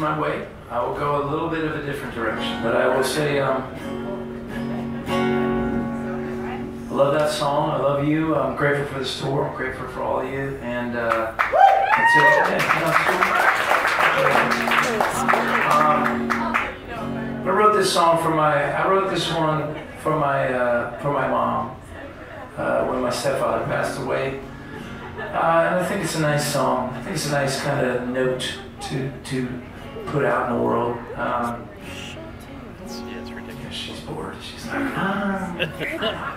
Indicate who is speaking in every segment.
Speaker 1: my way, I will go a little bit of a different direction. But I will say, um, I love that song. I love you. I'm grateful for this tour. I'm grateful for all of you. And uh, that's it. Um, I wrote this song for my. I wrote this one for my uh, for my mom uh, when my stepfather passed away. Uh, and I think it's a nice song. I think it's a nice kind of note to to put out in the world. Um,
Speaker 2: Yeah, it's ridiculous.
Speaker 1: she's bored. She's like, ah.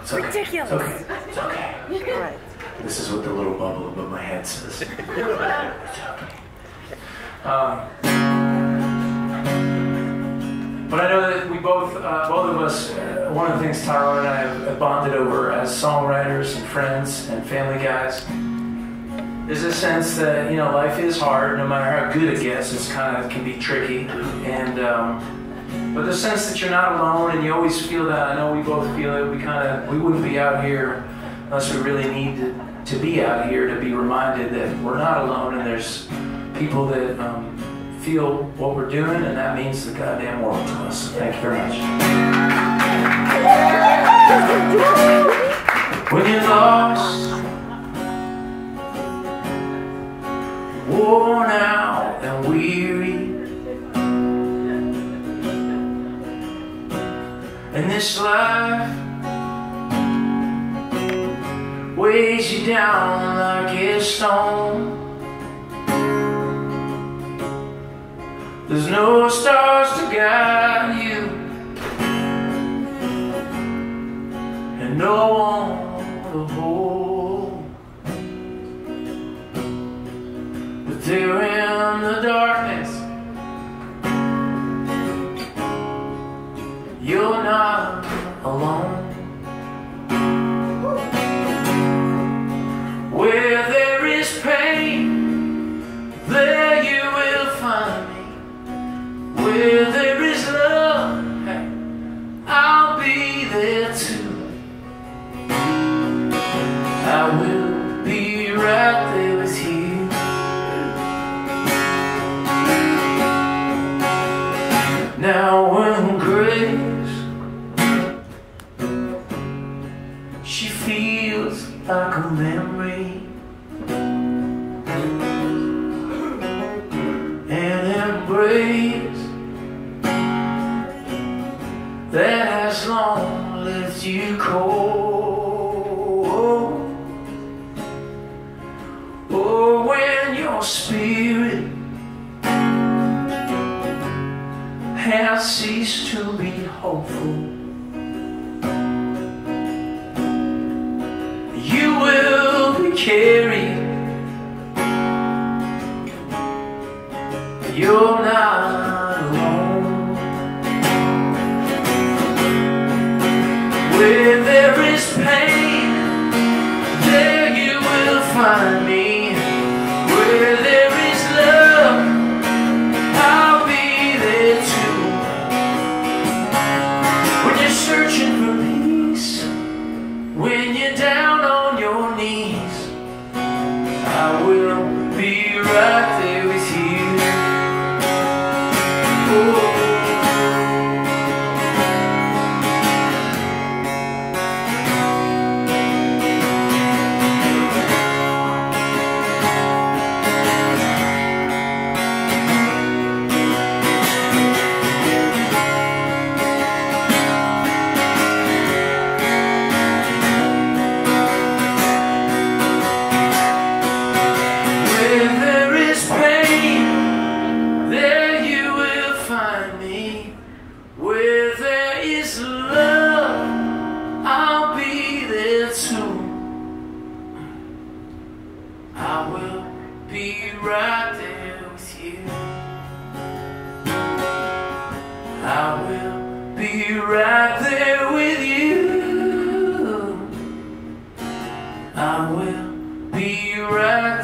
Speaker 1: It's okay.
Speaker 3: Ridiculous.
Speaker 1: It's okay. It's okay.
Speaker 3: All right.
Speaker 1: This is what the little bubble above my head says. It's okay. Um, but I know that we both, uh, both of us, uh, one of the things Tyrone and I have bonded over as songwriters and friends and family guys is a sense that you know life is hard. No matter how good it gets, it's kind of can be tricky. And um, but the sense that you're not alone, and you always feel that. I know we both feel it. We kind of we wouldn't be out here unless we really need to, to be out here to be reminded that we're not alone, and there's people that um, feel what we're doing, and that means the goddamn world to us. Thank you very much. When you're lost, worn out and weary, and this life weighs you down like a stone. There's no stars to guide you, and no one to hold. In the darkness, you're not alone. Where there is pain, there you will find me. Where there is love, I'll be there too. When grace. She feels like a memory. An embrace that has long left you cold. Oh when your spirit has ceased to be hopeful you will be carried. You're not alone. Where there is pain, there you will find me. Where there Oh. be right there with you. I will be right